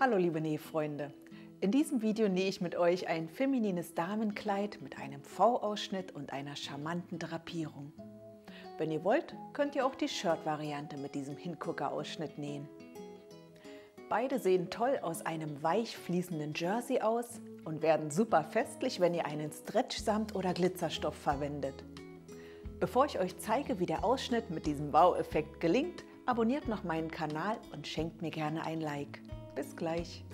Hallo liebe Nähfreunde! In diesem Video nähe ich mit euch ein feminines Damenkleid mit einem V-Ausschnitt und einer charmanten Drapierung. Wenn ihr wollt, könnt ihr auch die Shirt-Variante mit diesem Hingucker-Ausschnitt nähen. Beide sehen toll aus einem weich fließenden Jersey aus und werden super festlich, wenn ihr einen Stretch-Samt oder Glitzerstoff verwendet. Bevor ich euch zeige, wie der Ausschnitt mit diesem Wow-Effekt gelingt, abonniert noch meinen Kanal und schenkt mir gerne ein Like. Bis gleich!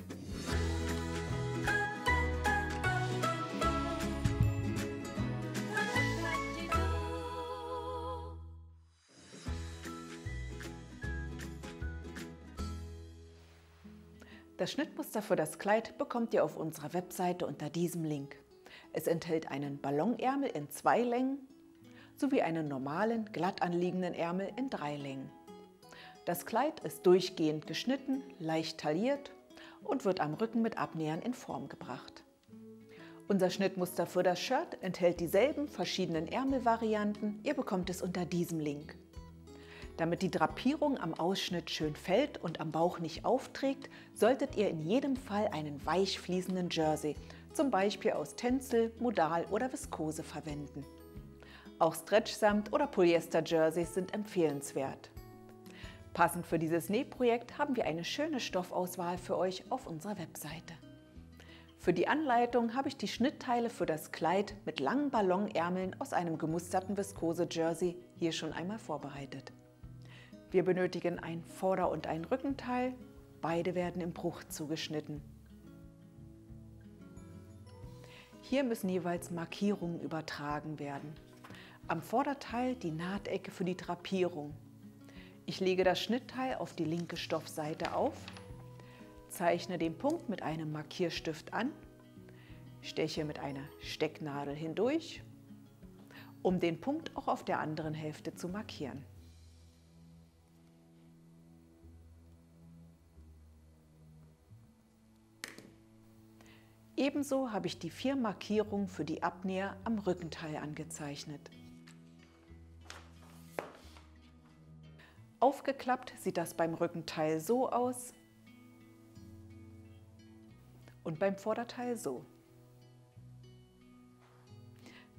Das Schnittmuster für das Kleid bekommt ihr auf unserer Webseite unter diesem Link. Es enthält einen Ballonärmel in zwei Längen sowie einen normalen, glatt anliegenden Ärmel in drei Längen. Das Kleid ist durchgehend geschnitten, leicht tailliert und wird am Rücken mit Abnähern in Form gebracht. Unser Schnittmuster für das Shirt enthält dieselben verschiedenen Ärmelvarianten. Ihr bekommt es unter diesem Link. Damit die Drapierung am Ausschnitt schön fällt und am Bauch nicht aufträgt, solltet ihr in jedem Fall einen weich fließenden Jersey, zum Beispiel aus Tencel, Modal oder Viskose verwenden. Auch Stretchsamt oder Polyester-Jerseys sind empfehlenswert. Passend für dieses Nähprojekt haben wir eine schöne Stoffauswahl für euch auf unserer Webseite. Für die Anleitung habe ich die Schnittteile für das Kleid mit langen Ballonärmeln aus einem gemusterten Viskose-Jersey hier schon einmal vorbereitet. Wir benötigen ein Vorder- und ein Rückenteil. Beide werden im Bruch zugeschnitten. Hier müssen jeweils Markierungen übertragen werden. Am Vorderteil die Nahtecke für die Drapierung ich lege das Schnittteil auf die linke Stoffseite auf, zeichne den Punkt mit einem Markierstift an, steche mit einer Stecknadel hindurch, um den Punkt auch auf der anderen Hälfte zu markieren. Ebenso habe ich die vier Markierungen für die Abnäher am Rückenteil angezeichnet. Aufgeklappt sieht das beim Rückenteil so aus und beim Vorderteil so.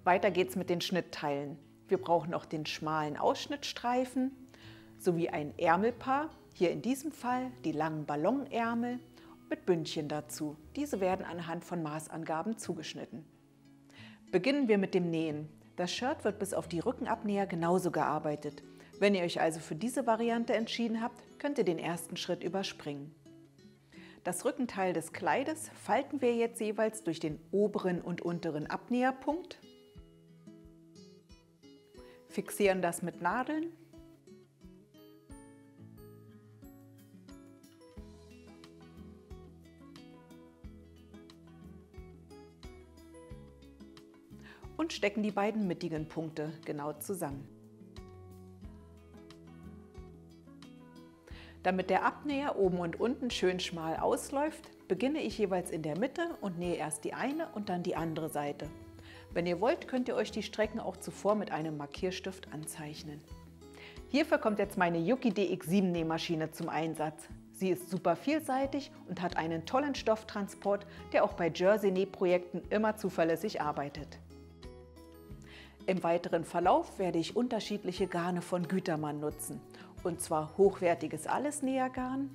Weiter geht's mit den Schnittteilen. Wir brauchen auch den schmalen Ausschnittstreifen sowie ein Ärmelpaar, hier in diesem Fall die langen Ballonärmel mit Bündchen dazu. Diese werden anhand von Maßangaben zugeschnitten. Beginnen wir mit dem Nähen. Das Shirt wird bis auf die Rückenabnäher genauso gearbeitet. Wenn ihr euch also für diese Variante entschieden habt, könnt ihr den ersten Schritt überspringen. Das Rückenteil des Kleides falten wir jetzt jeweils durch den oberen und unteren Abnäherpunkt, fixieren das mit Nadeln und stecken die beiden mittigen Punkte genau zusammen. Damit der Abnäher oben und unten schön schmal ausläuft, beginne ich jeweils in der Mitte und nähe erst die eine und dann die andere Seite. Wenn ihr wollt, könnt ihr euch die Strecken auch zuvor mit einem Markierstift anzeichnen. Hierfür kommt jetzt meine Yuki DX7 Nähmaschine zum Einsatz. Sie ist super vielseitig und hat einen tollen Stofftransport, der auch bei Jersey-Nähprojekten immer zuverlässig arbeitet. Im weiteren Verlauf werde ich unterschiedliche Garne von Gütermann nutzen und zwar hochwertiges Allesnähergarn,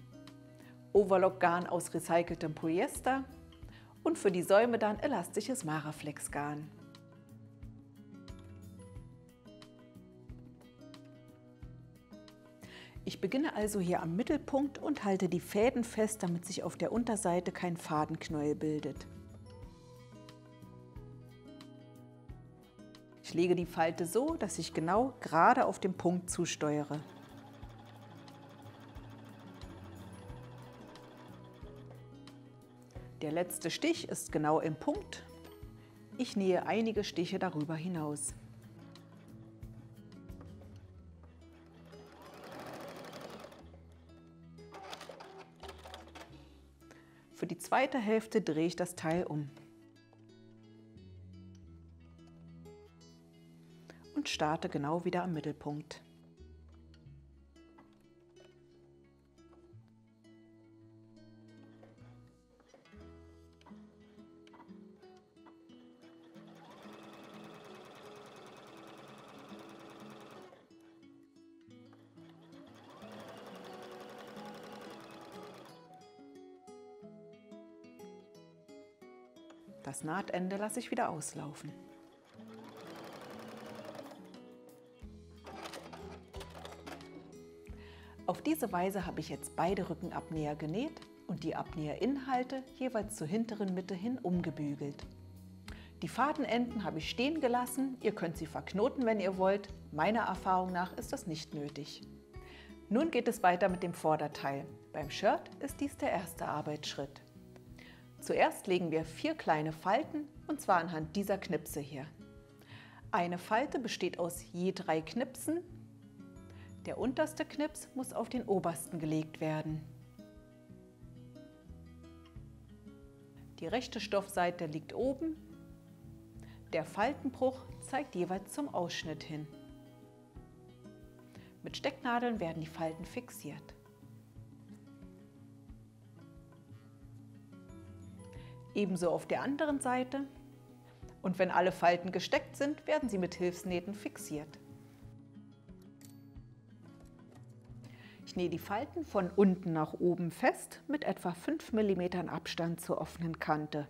Overlock-Garn aus recyceltem Polyester und für die Säume dann elastisches Maraflex-Garn. Ich beginne also hier am Mittelpunkt und halte die Fäden fest, damit sich auf der Unterseite kein Fadenknäuel bildet. Ich lege die Falte so, dass ich genau gerade auf den Punkt zusteuere. Der letzte Stich ist genau im Punkt. Ich nähe einige Stiche darüber hinaus. Für die zweite Hälfte drehe ich das Teil um. Und starte genau wieder am Mittelpunkt. Nahtende lasse ich wieder auslaufen. Auf diese Weise habe ich jetzt beide Rückenabnäher genäht und die Abnäherinhalte jeweils zur hinteren Mitte hin umgebügelt. Die Fadenenden habe ich stehen gelassen, ihr könnt sie verknoten, wenn ihr wollt. Meiner Erfahrung nach ist das nicht nötig. Nun geht es weiter mit dem Vorderteil. Beim Shirt ist dies der erste Arbeitsschritt. Zuerst legen wir vier kleine Falten und zwar anhand dieser Knipse hier. Eine Falte besteht aus je drei Knipsen der unterste Knips muss auf den obersten gelegt werden. Die rechte Stoffseite liegt oben. Der Faltenbruch zeigt jeweils zum Ausschnitt hin. Mit Stecknadeln werden die Falten fixiert. Ebenso auf der anderen Seite. Und wenn alle Falten gesteckt sind, werden sie mit Hilfsnähten fixiert. Ich nähe die Falten von unten nach oben fest mit etwa 5 mm Abstand zur offenen Kante.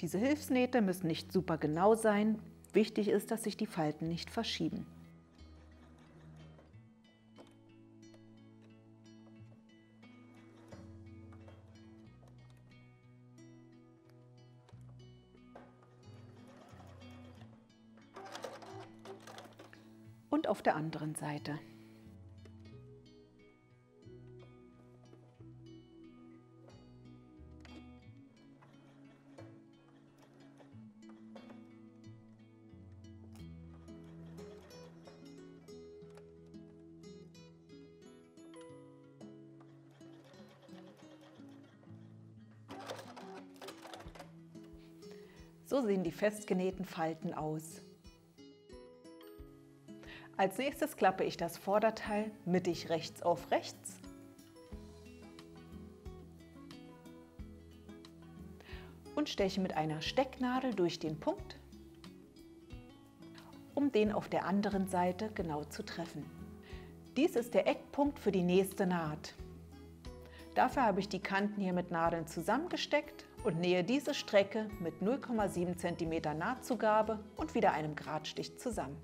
Diese Hilfsnähte müssen nicht super genau sein. Wichtig ist, dass sich die Falten nicht verschieben. Der anderen Seite. So sehen die festgenähten Falten aus. Als nächstes klappe ich das Vorderteil mittig rechts auf rechts. Und steche mit einer Stecknadel durch den Punkt, um den auf der anderen Seite genau zu treffen. Dies ist der Eckpunkt für die nächste Naht. Dafür habe ich die Kanten hier mit Nadeln zusammengesteckt und nähe diese Strecke mit 0,7 cm Nahtzugabe und wieder einem Gradstich zusammen.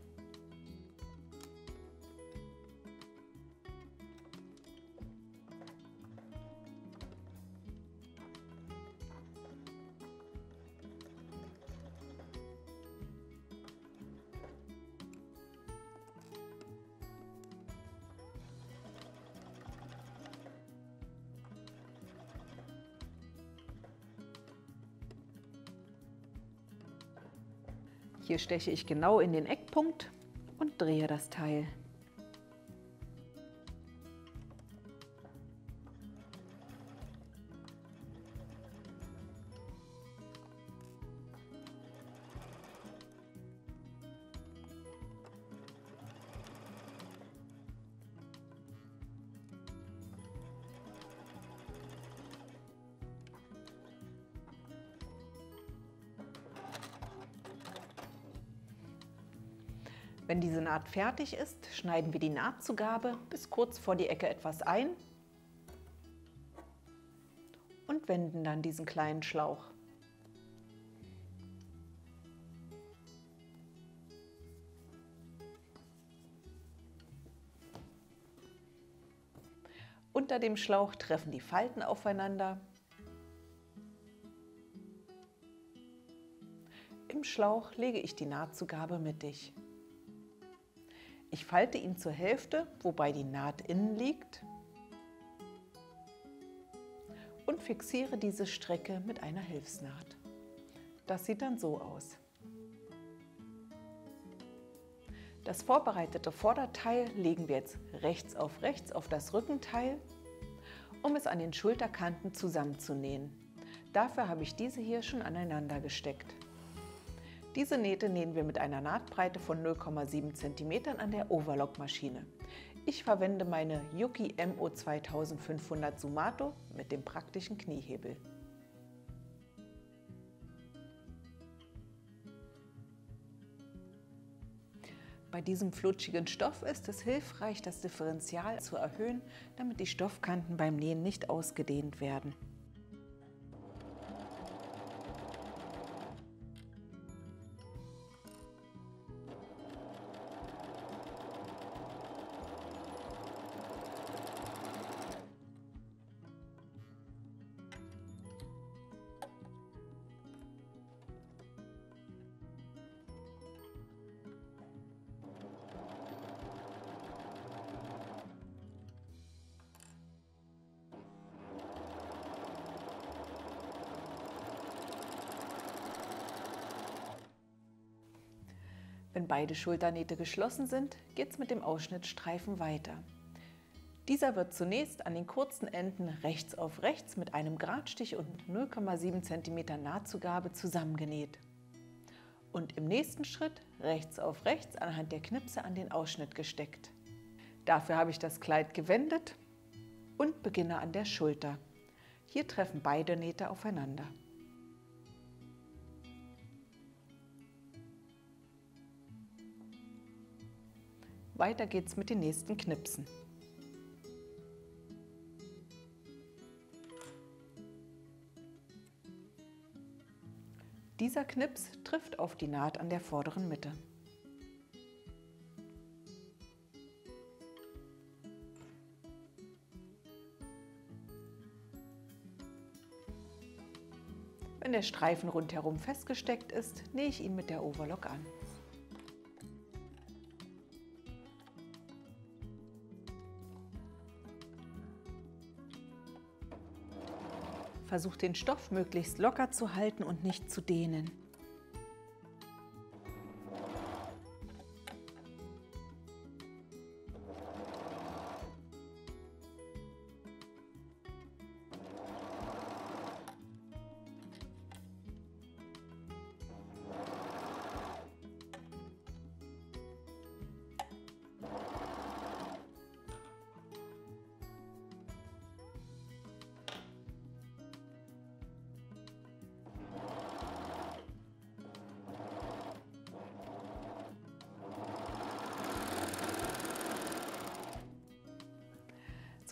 Hier steche ich genau in den Eckpunkt und drehe das Teil. Wenn diese Naht fertig ist, schneiden wir die Nahtzugabe bis kurz vor die Ecke etwas ein und wenden dann diesen kleinen Schlauch. Unter dem Schlauch treffen die Falten aufeinander. Im Schlauch lege ich die Nahtzugabe mittig. Ich falte ihn zur Hälfte, wobei die Naht innen liegt und fixiere diese Strecke mit einer Hilfsnaht. Das sieht dann so aus. Das vorbereitete Vorderteil legen wir jetzt rechts auf rechts auf das Rückenteil, um es an den Schulterkanten zusammenzunähen. Dafür habe ich diese hier schon aneinander gesteckt. Diese Nähte nähen wir mit einer Nahtbreite von 0,7 cm an der Overlock-Maschine. Ich verwende meine Yuki MO 2500 Sumato mit dem praktischen Kniehebel. Bei diesem flutschigen Stoff ist es hilfreich, das Differential zu erhöhen, damit die Stoffkanten beim Nähen nicht ausgedehnt werden. Wenn beide Schulternähte geschlossen sind, geht es mit dem Ausschnittstreifen weiter. Dieser wird zunächst an den kurzen Enden rechts auf rechts mit einem Gradstich und 0,7 cm Nahtzugabe zusammengenäht. Und im nächsten Schritt rechts auf rechts anhand der Knipse an den Ausschnitt gesteckt. Dafür habe ich das Kleid gewendet und beginne an der Schulter. Hier treffen beide Nähte aufeinander. Weiter geht's mit den nächsten Knipsen. Dieser Knips trifft auf die Naht an der vorderen Mitte. Wenn der Streifen rundherum festgesteckt ist, nähe ich ihn mit der Overlock an. Versucht den Stoff möglichst locker zu halten und nicht zu dehnen.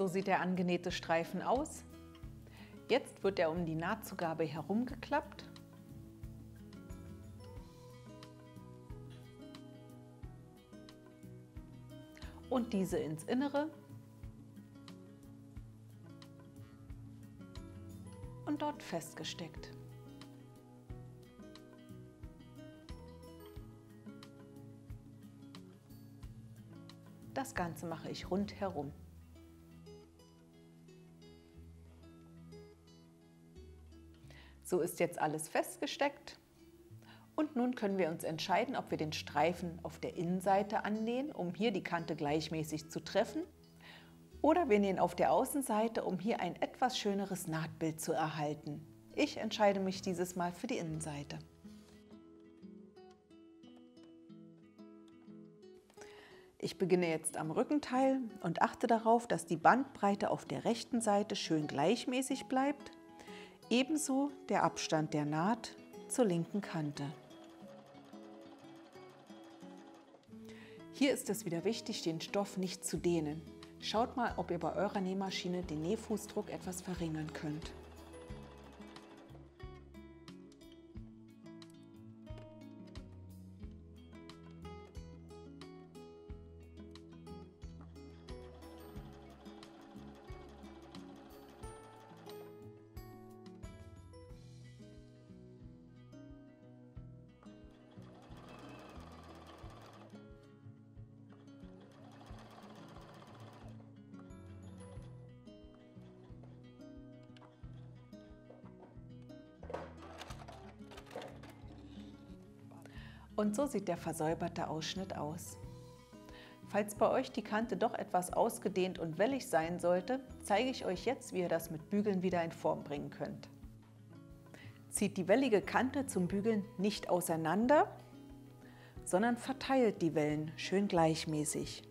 So sieht der angenähte Streifen aus. Jetzt wird er um die Nahtzugabe herumgeklappt. Und diese ins Innere. Und dort festgesteckt. Das Ganze mache ich rundherum. So ist jetzt alles festgesteckt. Und nun können wir uns entscheiden, ob wir den Streifen auf der Innenseite annähen, um hier die Kante gleichmäßig zu treffen. Oder wir nähen auf der Außenseite, um hier ein etwas schöneres Nahtbild zu erhalten. Ich entscheide mich dieses Mal für die Innenseite. Ich beginne jetzt am Rückenteil und achte darauf, dass die Bandbreite auf der rechten Seite schön gleichmäßig bleibt Ebenso der Abstand der Naht zur linken Kante. Hier ist es wieder wichtig, den Stoff nicht zu dehnen. Schaut mal, ob ihr bei eurer Nähmaschine den Nähfußdruck etwas verringern könnt. Und so sieht der versäuberte Ausschnitt aus. Falls bei euch die Kante doch etwas ausgedehnt und wellig sein sollte, zeige ich euch jetzt, wie ihr das mit Bügeln wieder in Form bringen könnt. Zieht die wellige Kante zum Bügeln nicht auseinander, sondern verteilt die Wellen schön gleichmäßig.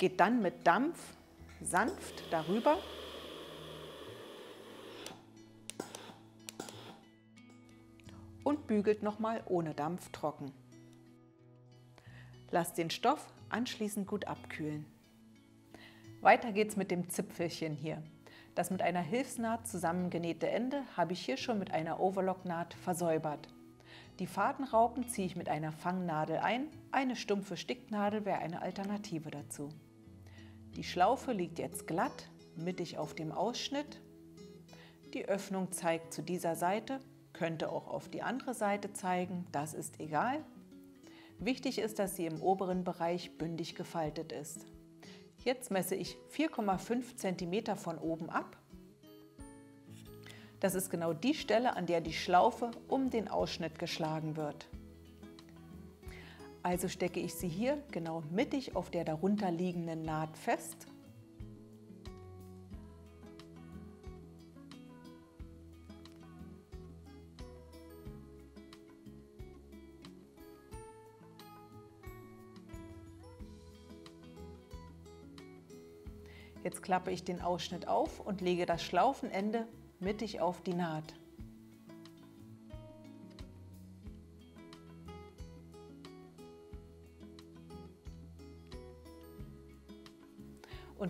Geht dann mit Dampf sanft darüber. Und bügelt nochmal ohne Dampf trocken. Lasst den Stoff anschließend gut abkühlen. Weiter geht's mit dem Zipfelchen hier. Das mit einer Hilfsnaht zusammengenähte Ende habe ich hier schon mit einer Overlocknaht versäubert. Die Fadenraupen ziehe ich mit einer Fangnadel ein, eine stumpfe Sticknadel wäre eine Alternative dazu. Die Schlaufe liegt jetzt glatt, mittig auf dem Ausschnitt. Die Öffnung zeigt zu dieser Seite, könnte auch auf die andere Seite zeigen, das ist egal. Wichtig ist, dass sie im oberen Bereich bündig gefaltet ist. Jetzt messe ich 4,5 cm von oben ab. Das ist genau die Stelle, an der die Schlaufe um den Ausschnitt geschlagen wird. Also stecke ich sie hier genau mittig auf der darunter liegenden Naht fest. Jetzt klappe ich den Ausschnitt auf und lege das Schlaufenende mittig auf die Naht.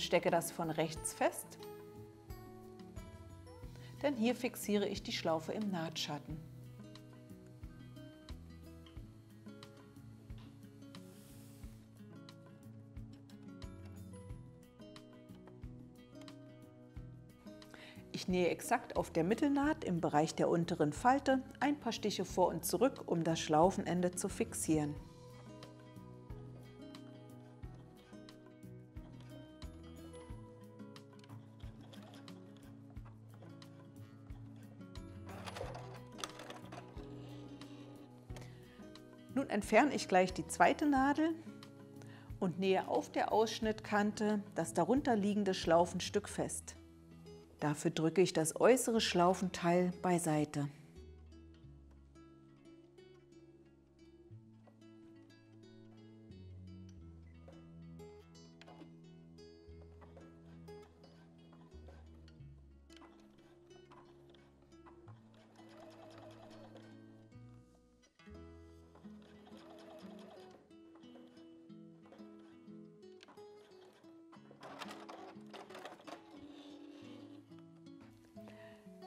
Und stecke das von rechts fest, denn hier fixiere ich die Schlaufe im Nahtschatten. Ich nähe exakt auf der Mittelnaht im Bereich der unteren Falte ein paar Stiche vor und zurück, um das Schlaufenende zu fixieren. Entferne ich gleich die zweite Nadel und nähe auf der Ausschnittkante das darunter liegende Schlaufenstück fest. Dafür drücke ich das äußere Schlaufenteil beiseite.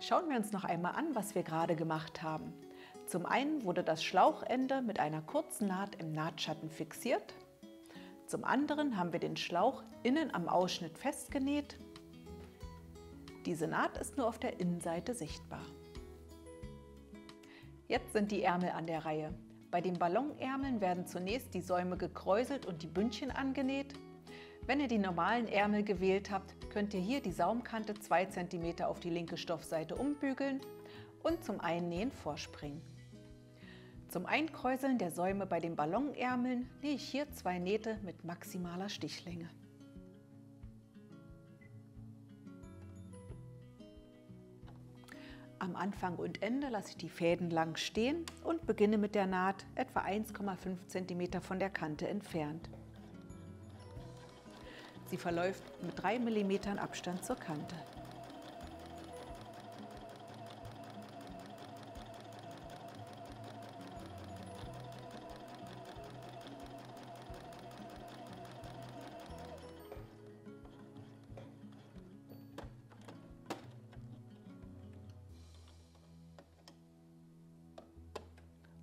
Schauen wir uns noch einmal an, was wir gerade gemacht haben. Zum einen wurde das Schlauchende mit einer kurzen Naht im Nahtschatten fixiert. Zum anderen haben wir den Schlauch innen am Ausschnitt festgenäht. Diese Naht ist nur auf der Innenseite sichtbar. Jetzt sind die Ärmel an der Reihe. Bei den Ballonärmeln werden zunächst die Säume gekräuselt und die Bündchen angenäht. Wenn ihr die normalen Ärmel gewählt habt, könnt ihr hier die Saumkante 2 cm auf die linke Stoffseite umbügeln und zum Einnähen vorspringen. Zum Einkräuseln der Säume bei den Ballonärmeln nähe ich hier zwei Nähte mit maximaler Stichlänge. Am Anfang und Ende lasse ich die Fäden lang stehen und beginne mit der Naht etwa 1,5 cm von der Kante entfernt. Sie verläuft mit 3 mm Abstand zur Kante.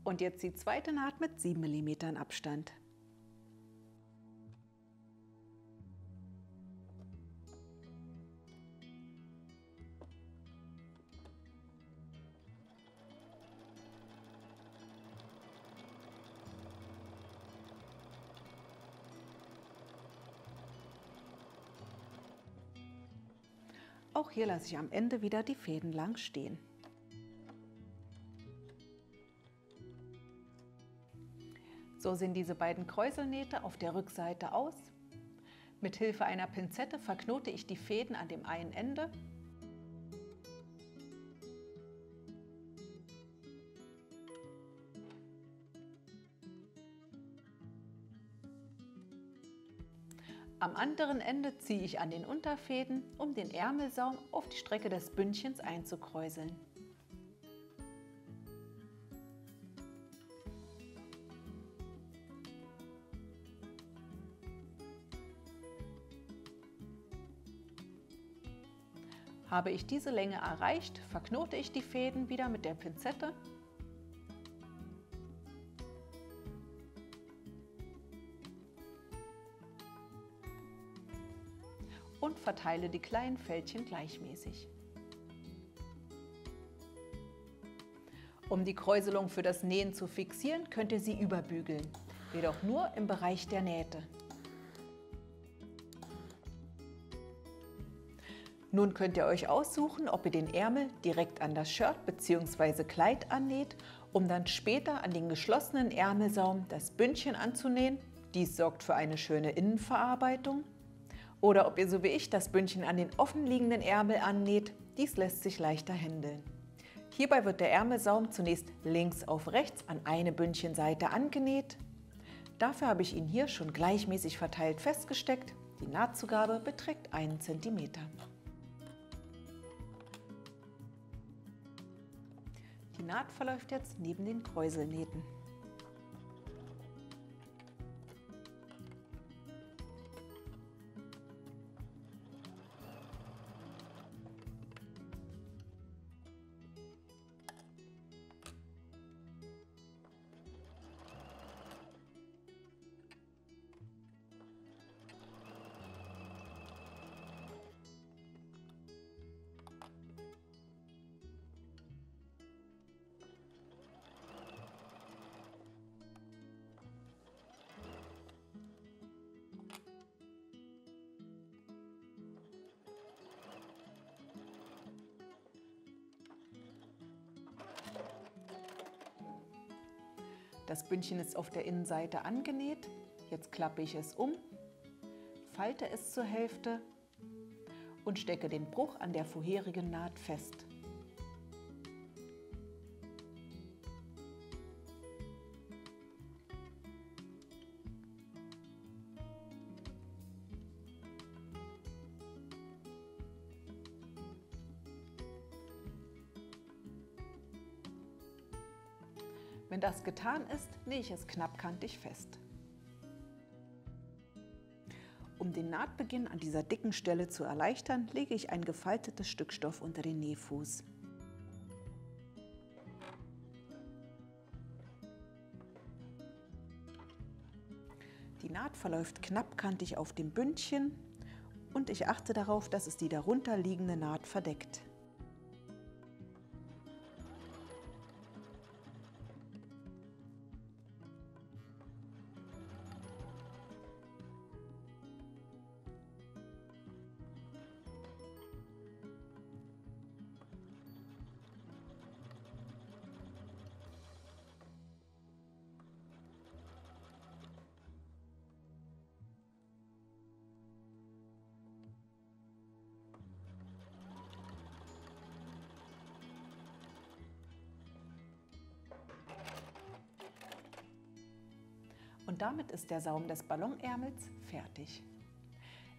Und jetzt die zweite Naht mit 7 mm Abstand. Auch hier lasse ich am Ende wieder die Fäden lang stehen. So sehen diese beiden Kräuselnähte auf der Rückseite aus. Mit Hilfe einer Pinzette verknote ich die Fäden an dem einen Ende anderen Ende ziehe ich an den Unterfäden, um den Ärmelsaum auf die Strecke des Bündchens einzukräuseln. Habe ich diese Länge erreicht, verknote ich die Fäden wieder mit der Pinzette verteile die kleinen Fältchen gleichmäßig. Um die Kräuselung für das Nähen zu fixieren, könnt ihr sie überbügeln, jedoch nur im Bereich der Nähte. Nun könnt ihr euch aussuchen, ob ihr den Ärmel direkt an das Shirt bzw. Kleid annäht, um dann später an den geschlossenen Ärmelsaum das Bündchen anzunähen. Dies sorgt für eine schöne Innenverarbeitung. Oder ob ihr so wie ich das Bündchen an den offenliegenden Ärmel annäht. Dies lässt sich leichter händeln. Hierbei wird der Ärmelsaum zunächst links auf rechts an eine Bündchenseite angenäht. Dafür habe ich ihn hier schon gleichmäßig verteilt festgesteckt. Die Nahtzugabe beträgt 1 cm. Die Naht verläuft jetzt neben den Kräuselnähten. Das Bündchen ist auf der Innenseite angenäht. Jetzt klappe ich es um, falte es zur Hälfte und stecke den Bruch an der vorherigen Naht fest. Getan ist, nähe ich es knappkantig fest. Um den Nahtbeginn an dieser dicken Stelle zu erleichtern, lege ich ein gefaltetes Stück Stoff unter den Nähfuß. Die Naht verläuft knappkantig auf dem Bündchen und ich achte darauf, dass es die darunter liegende Naht verdeckt. Damit ist der Saum des Ballonärmels fertig.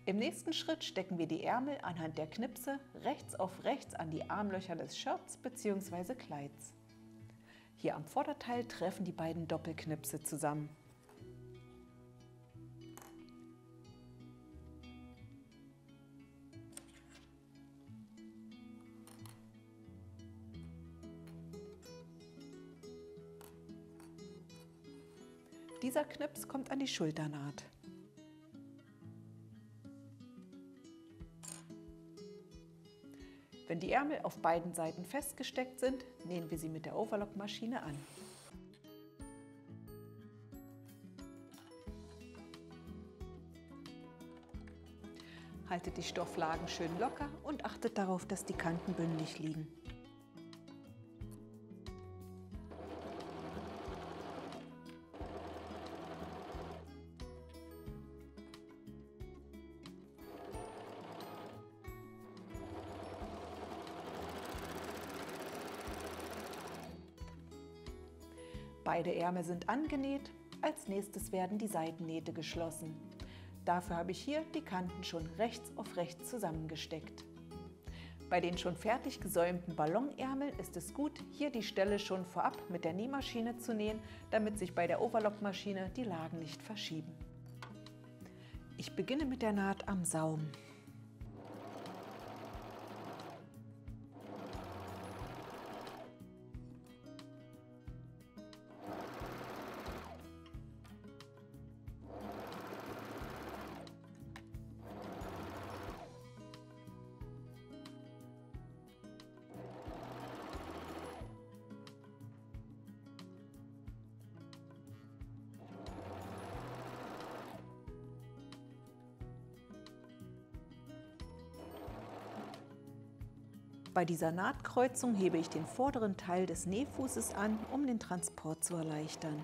Im nächsten Schritt stecken wir die Ärmel anhand der Knipse rechts auf rechts an die Armlöcher des Shirts bzw. Kleids. Hier am Vorderteil treffen die beiden Doppelknipse zusammen. Dieser Knips kommt an die Schulternaht. Wenn die Ärmel auf beiden Seiten festgesteckt sind, nähen wir sie mit der Overlockmaschine an. Haltet die Stofflagen schön locker und achtet darauf, dass die Kanten bündig liegen. Beide Ärmel sind angenäht. Als nächstes werden die Seitennähte geschlossen. Dafür habe ich hier die Kanten schon rechts auf rechts zusammengesteckt. Bei den schon fertig gesäumten Ballonärmeln ist es gut, hier die Stelle schon vorab mit der Nähmaschine zu nähen, damit sich bei der Overlockmaschine die Lagen nicht verschieben. Ich beginne mit der Naht am Saum. Bei dieser Nahtkreuzung hebe ich den vorderen Teil des Nähfußes an, um den Transport zu erleichtern.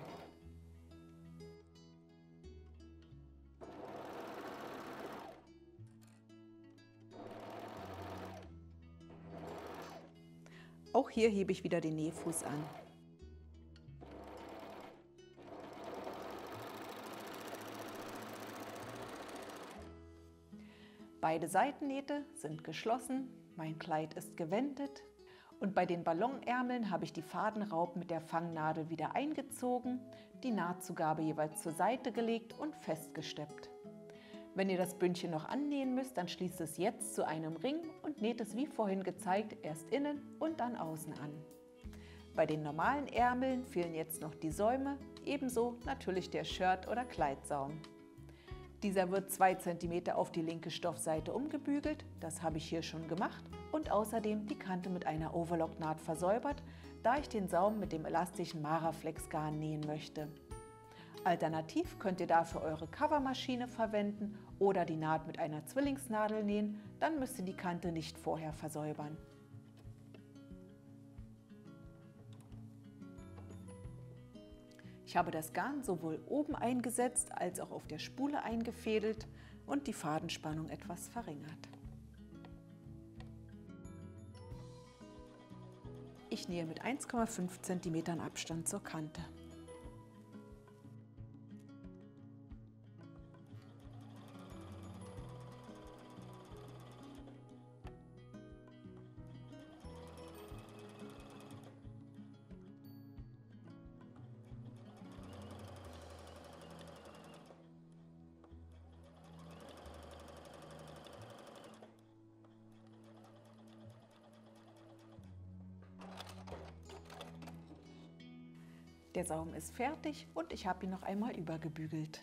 Auch hier hebe ich wieder den Nähfuß an. Beide Seitennähte sind geschlossen, mein Kleid ist gewendet und bei den Ballonärmeln habe ich die Fadenraub mit der Fangnadel wieder eingezogen, die Nahtzugabe jeweils zur Seite gelegt und festgesteppt. Wenn ihr das Bündchen noch annähen müsst, dann schließt es jetzt zu einem Ring und näht es wie vorhin gezeigt erst innen und dann außen an. Bei den normalen Ärmeln fehlen jetzt noch die Säume, ebenso natürlich der Shirt- oder Kleidsaum. Dieser wird 2 cm auf die linke Stoffseite umgebügelt, das habe ich hier schon gemacht, und außerdem die Kante mit einer Overlock-Naht versäubert, da ich den Saum mit dem elastischen Maraflex-Garn nähen möchte. Alternativ könnt ihr dafür eure Covermaschine verwenden oder die Naht mit einer Zwillingsnadel nähen, dann müsst ihr die Kante nicht vorher versäubern. Ich habe das Garn sowohl oben eingesetzt als auch auf der Spule eingefädelt und die Fadenspannung etwas verringert. Ich nähe mit 1,5 cm Abstand zur Kante. Der Saum ist fertig und ich habe ihn noch einmal übergebügelt.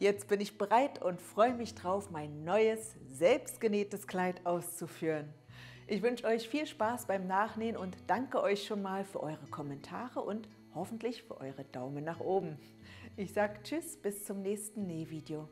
Jetzt bin ich bereit und freue mich drauf, mein neues, selbstgenähtes Kleid auszuführen. Ich wünsche euch viel Spaß beim Nachnähen und danke euch schon mal für eure Kommentare und hoffentlich für eure Daumen nach oben. Ich sage Tschüss, bis zum nächsten Nähvideo.